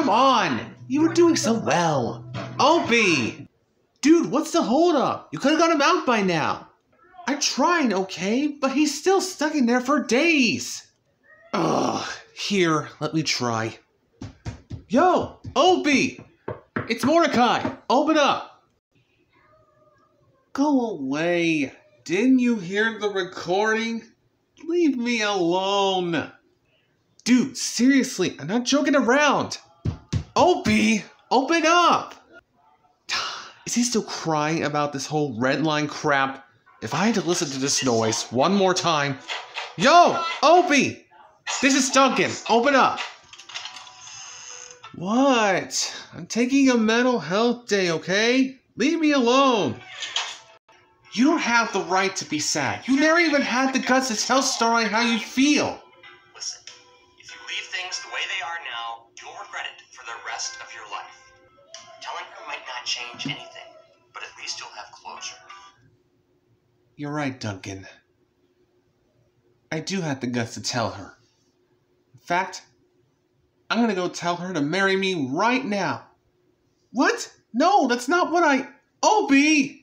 come on! You were doing so well. Opie! Dude, what's the holdup? You could have got him out by now. I tried, okay, but he's still stuck in there for days. Ugh, here, let me try. Yo, Opie! It's Mordecai! Open up! Go away. Didn't you hear the recording? Leave me alone. Dude, seriously, I'm not joking around. Opie, open up! Is he still crying about this whole red line crap? If I had to listen to this noise one more time. Yo, Opie! This is Duncan. Open up. What? I'm taking a mental health day, okay? Leave me alone. You don't have the right to be sad. You never even had the guts to tell Starlight how you feel. The way they are now, you'll regret it for the rest of your life. Telling her might not change anything, but at least you'll have closure. You're right, Duncan. I do have the guts to tell her. In fact, I'm gonna go tell her to marry me right now. What? No, that's not what I. Opie!